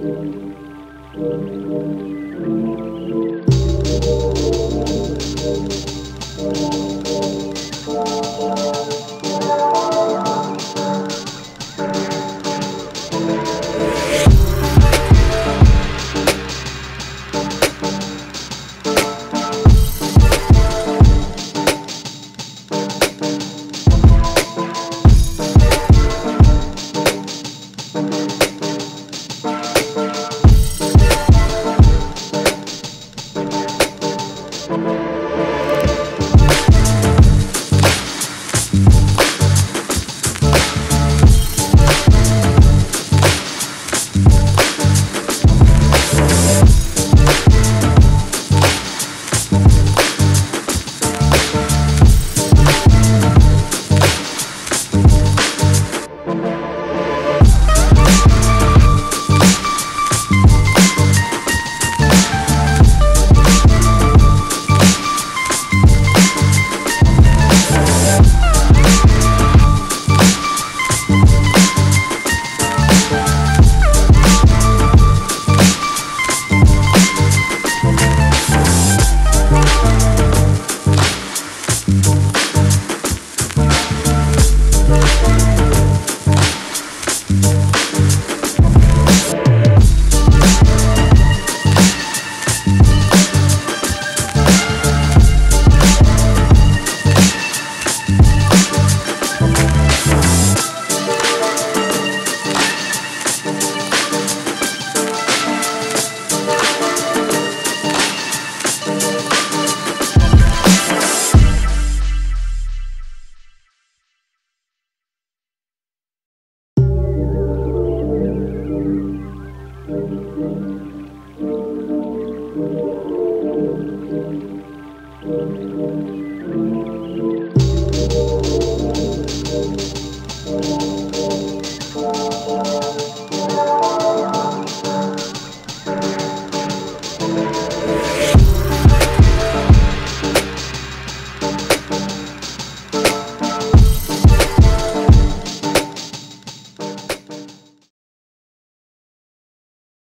Música Música